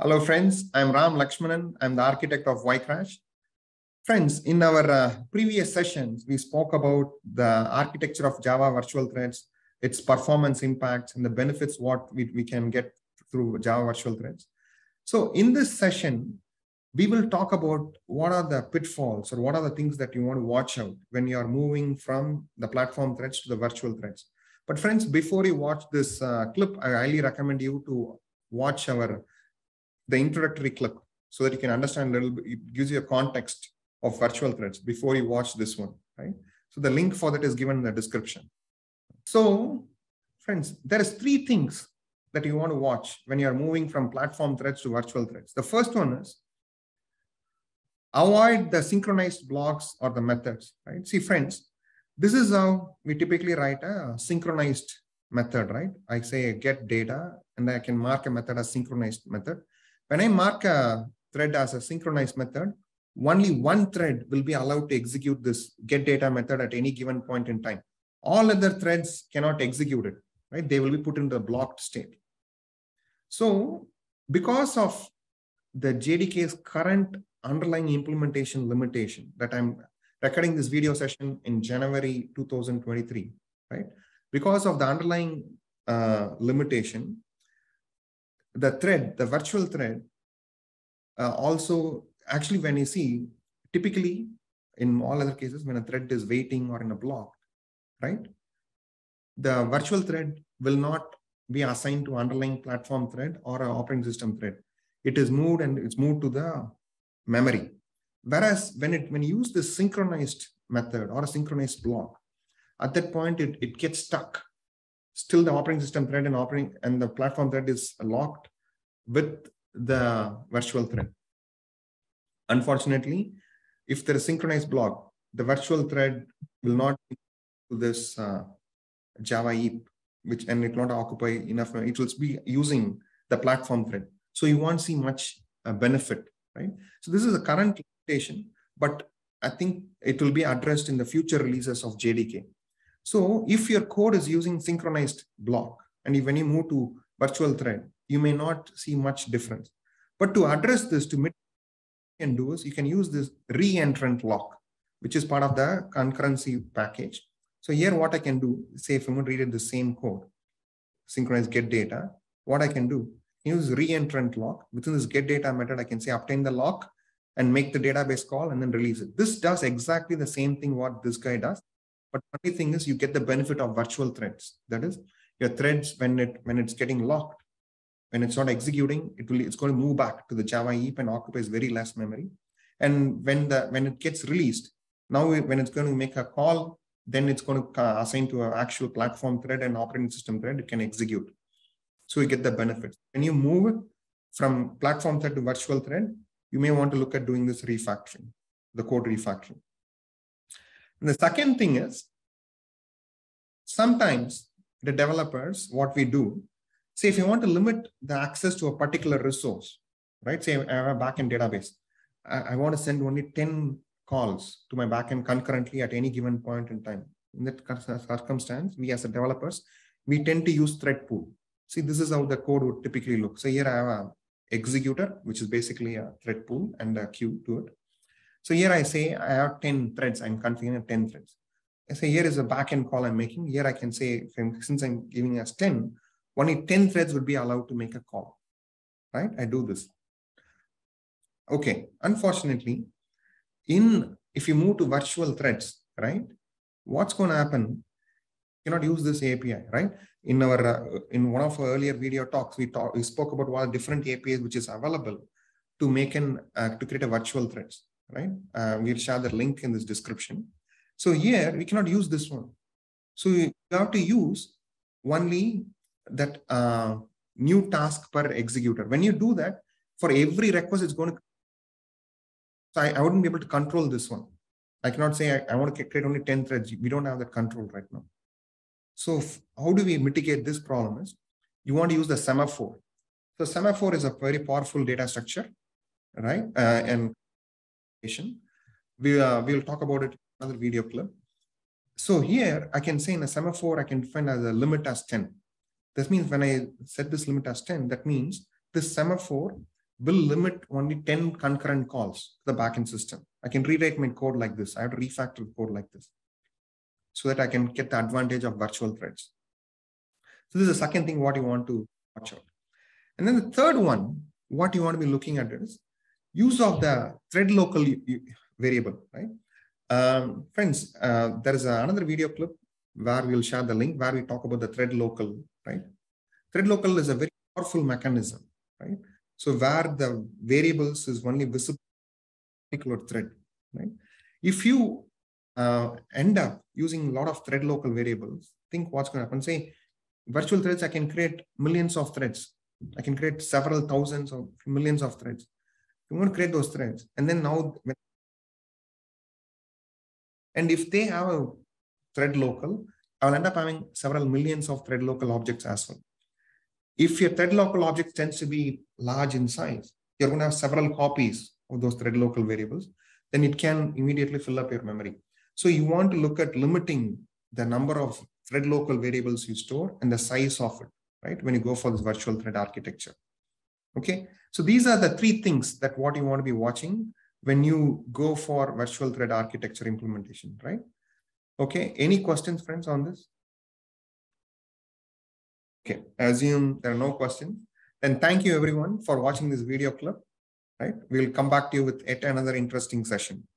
Hello, friends. I'm Ram Lakshmanan. I'm the architect of YCrash. Friends, in our uh, previous sessions, we spoke about the architecture of Java virtual threads, its performance impacts, and the benefits what we, we can get through Java virtual threads. So in this session, we will talk about what are the pitfalls or what are the things that you want to watch out when you are moving from the platform threads to the virtual threads. But friends, before you watch this uh, clip, I highly recommend you to watch our the introductory clip so that you can understand a little bit. It gives you a context of virtual threads before you watch this one, right? So the link for that is given in the description. So, friends, there is three things that you want to watch when you are moving from platform threads to virtual threads. The first one is avoid the synchronized blocks or the methods, right? See, friends, this is how we typically write a synchronized method, right? I say get data and I can mark a method as synchronized method. When I mark a thread as a synchronized method, only one thread will be allowed to execute this get data method at any given point in time. All other threads cannot execute it, right? They will be put in the blocked state. So because of the JDK's current underlying implementation limitation that I'm recording this video session in January 2023, right? Because of the underlying uh, limitation, the thread, the virtual thread, uh, also actually when you see typically in all other cases when a thread is waiting or in a block right the virtual thread will not be assigned to underlying platform thread or an operating system thread. It is moved and it's moved to the memory. Whereas when it when you use the synchronized method or a synchronized block at that point it, it gets stuck still the operating system thread and operating and the platform thread is locked with the virtual thread Unfortunately, if there is synchronized block, the virtual thread will not to this uh, Java heap, which and it will not occupy enough. It will be using the platform thread. So you won't see much uh, benefit, right? So this is a current limitation, but I think it will be addressed in the future releases of JDK. So if your code is using synchronized block, and if, when you move to virtual thread, you may not see much difference. But to address this, to can do is you can use this re-entrant lock, which is part of the concurrency package. So here what I can do, say if I'm going to read the same code, synchronize get data, what I can do, use re-entrant lock. Within this get data method, I can say obtain the lock and make the database call and then release it. This does exactly the same thing what this guy does. But only thing is you get the benefit of virtual threads. That is your threads when it when it's getting locked, when it's not executing, it will it's going to move back to the Java heap and occupies very less memory. And when the when it gets released, now when it's going to make a call, then it's going to assign to an actual platform thread and operating system thread, it can execute. So you get the benefits. When you move from platform thread to virtual thread, you may want to look at doing this refactoring, the code refactoring. And the second thing is, sometimes the developers, what we do say if you want to limit the access to a particular resource, right? Say I have a backend database. I, I want to send only 10 calls to my backend concurrently at any given point in time. In that circumstance, we as a developers, we tend to use thread pool. See, this is how the code would typically look. So here I have a executor, which is basically a thread pool and a queue to it. So here I say I have 10 threads. I'm configuring 10 threads. I say here is a backend call I'm making. Here I can say, since I'm giving us 10, only 10 threads would be allowed to make a call, right? I do this. Okay, unfortunately, in if you move to virtual threads, right? What's going to happen? You cannot use this API, right? In our uh, in one of our earlier video talks, we talk we spoke about what different APIs which is available to make an uh, to create a virtual threads, right? Uh, we'll share the link in this description. So here we cannot use this one. So you have to use only that uh, new task per executor. When you do that, for every request, it's going to. So I, I wouldn't be able to control this one. I cannot say I, I want to create only 10 threads. We don't have that control right now. So how do we mitigate this problem is you want to use the semaphore. So semaphore is a very powerful data structure, right? Uh, and we, uh, we'll talk about it in another video clip. So here I can say in a semaphore, I can define as a limit as 10. This means when I set this limit as 10, that means this semaphore will limit only 10 concurrent calls to the backend system. I can rewrite my code like this. I have to refactor the code like this so that I can get the advantage of virtual threads. So this is the second thing what you want to watch out. And then the third one, what you want to be looking at is use of the thread local variable, right? Um, friends, uh, there is another video clip where we'll share the link where we talk about the thread local, right? Thread local is a very powerful mechanism, right? So where the variables is only visible particular thread, right? If you uh, end up using a lot of thread local variables, think what's going to happen. Say virtual threads, I can create millions of threads. I can create several thousands or millions of threads. You want to create those threads. And then now, and if they have a thread local, I'll end up having several millions of thread local objects as well. If your thread local object tends to be large in size, you're going to have several copies of those thread local variables, then it can immediately fill up your memory. So you want to look at limiting the number of thread local variables you store and the size of it, right? When you go for this virtual thread architecture. Okay, so these are the three things that what you want to be watching when you go for virtual thread architecture implementation, right? Okay, any questions, friends, on this? Okay, I assume there are no questions. Then thank you everyone for watching this video clip, right? We'll come back to you with yet another interesting session.